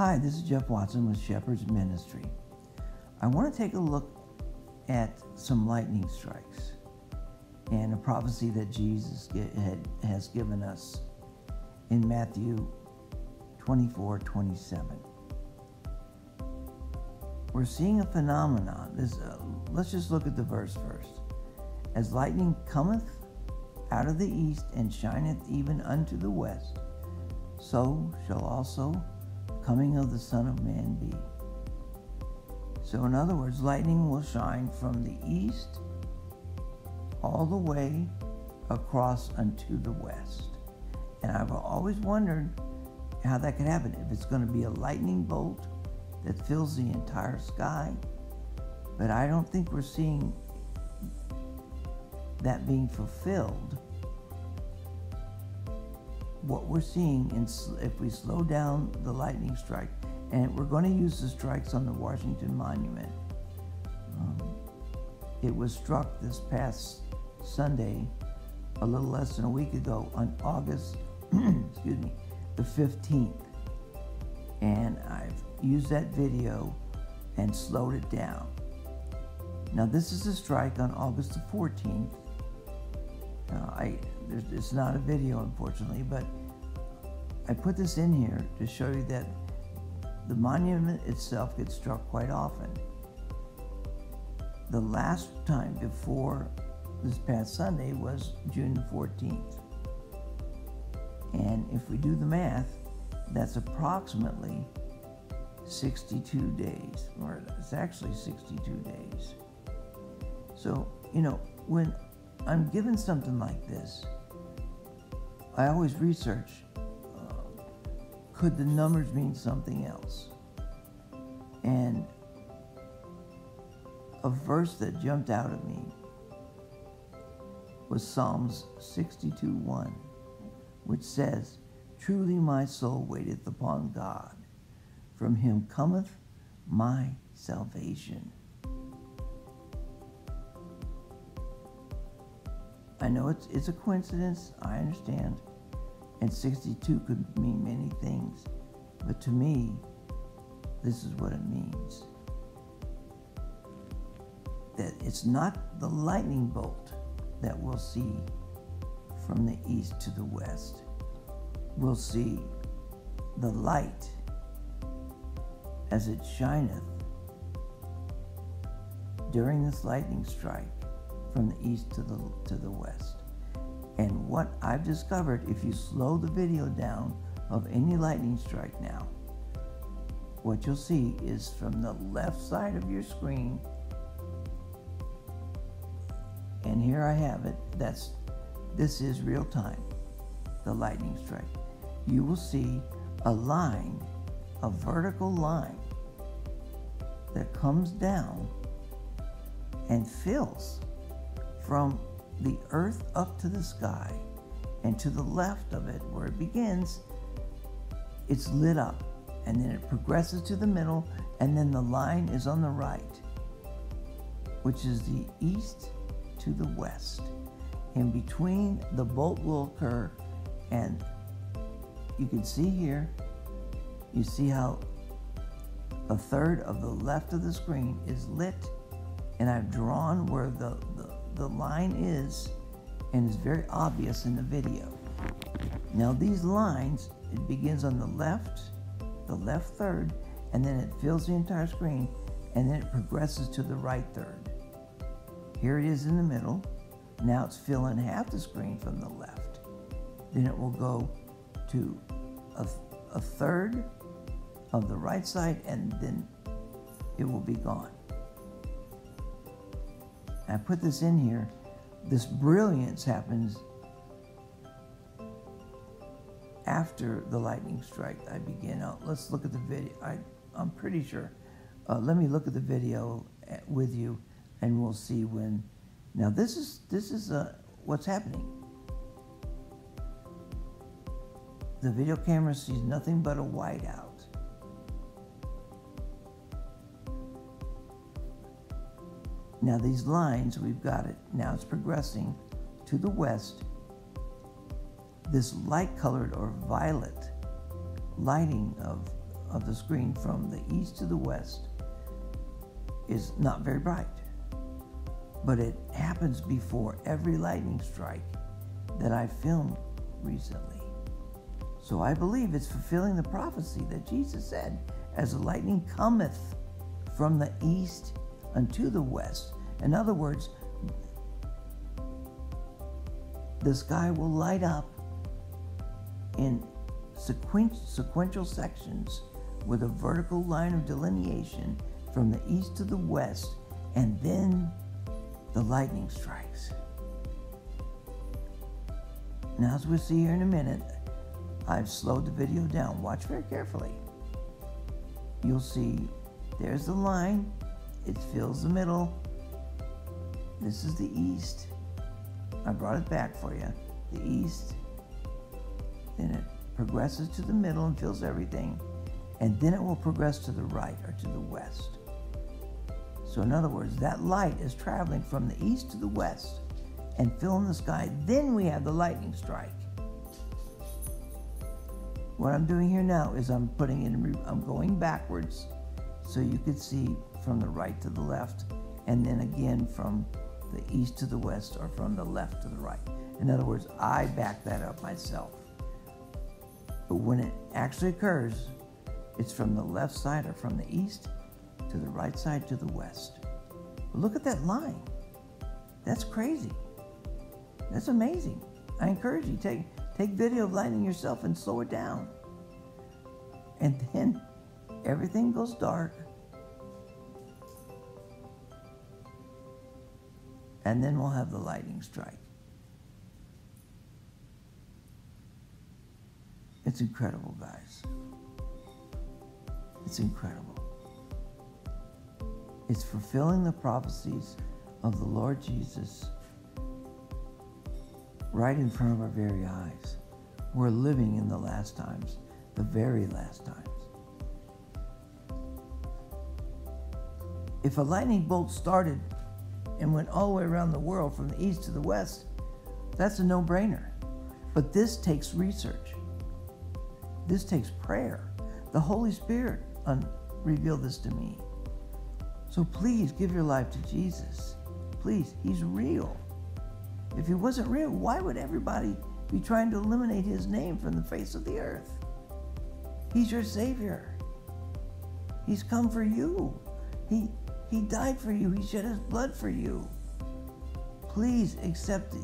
Hi, this is Jeff Watson with Shepherd's Ministry. I want to take a look at some lightning strikes and a prophecy that Jesus has given us in Matthew 24 27. We're seeing a phenomenon. This, uh, let's just look at the verse first. As lightning cometh out of the east and shineth even unto the west, so shall also coming of the Son of Man be. So, in other words, lightning will shine from the east all the way across unto the west. And I've always wondered how that could happen. If it's going to be a lightning bolt that fills the entire sky, but I don't think we're seeing that being fulfilled. What we're seeing, in, if we slow down the lightning strike, and we're going to use the strikes on the Washington Monument. Um, it was struck this past Sunday, a little less than a week ago, on August, excuse me, the 15th. And I've used that video and slowed it down. Now, this is a strike on August the 14th. Now, I, it's not a video, unfortunately, but I put this in here to show you that the monument itself gets struck quite often. The last time before this past Sunday was June the 14th. And if we do the math, that's approximately 62 days, or it's actually 62 days. So, you know, when I'm given something like this, I always research uh, could the numbers mean something else? And a verse that jumped out at me was Psalms 62 1, which says, Truly my soul waiteth upon God. From him cometh my salvation. I know it's, it's a coincidence, I understand, and 62 could mean many things, but to me, this is what it means. That it's not the lightning bolt that we'll see from the east to the west. We'll see the light as it shineth during this lightning strike from the east to the, to the west. And what I've discovered, if you slow the video down of any lightning strike now, what you'll see is from the left side of your screen, and here I have it, that's, this is real time, the lightning strike. You will see a line, a vertical line that comes down and fills from the earth up to the sky and to the left of it where it begins it's lit up. And then it progresses to the middle and then the line is on the right which is the east to the west. In between the bolt will occur and you can see here you see how a third of the left of the screen is lit and I've drawn where the, the, line is and it's very obvious in the video. Now these lines, it begins on the left, the left third, and then it fills the entire screen and then it progresses to the right third. Here it is in the middle. Now it's filling half the screen from the left. Then it will go to a, a third of the right side and then it will be gone. I put this in here. This brilliance happens after the lightning strike. I begin. Let's look at the video. I, I'm pretty sure. Uh, let me look at the video uh, with you, and we'll see when. Now this is this is uh, what's happening. The video camera sees nothing but a whiteout. Now these lines, we've got it. Now it's progressing to the west. This light colored or violet lighting of, of the screen from the east to the west is not very bright. But it happens before every lightning strike that I filmed recently. So I believe it's fulfilling the prophecy that Jesus said, as the lightning cometh from the east unto the west. In other words, the sky will light up in sequential sections with a vertical line of delineation from the east to the west, and then the lightning strikes. Now, as we'll see here in a minute, I've slowed the video down. Watch very carefully. You'll see there's the line, it fills the middle. This is the east. I brought it back for you. The east. Then it progresses to the middle and fills everything. And then it will progress to the right or to the west. So, in other words, that light is traveling from the east to the west and filling the sky. Then we have the lightning strike. What I'm doing here now is I'm putting in, I'm going backwards so you could see from the right to the left and then again from the east to the west or from the left to the right. In other words, I back that up myself. But when it actually occurs, it's from the left side or from the east to the right side to the west. Look at that line. That's crazy. That's amazing. I encourage you take take video of lightning yourself and slow it down. And then everything goes dark. And then we'll have the lightning strike. It's incredible, guys. It's incredible. It's fulfilling the prophecies of the Lord Jesus right in front of our very eyes. We're living in the last times, the very last times. If a lightning bolt started and went all the way around the world from the east to the west, that's a no brainer. But this takes research, this takes prayer. The Holy Spirit un- revealed this to me. So please give your life to Jesus. Please, He's real. If He wasn't real, why would everybody be trying to eliminate His name from the face of the earth? He's your Savior. He's come for you. He, he died for you. He shed His blood for you. Please accept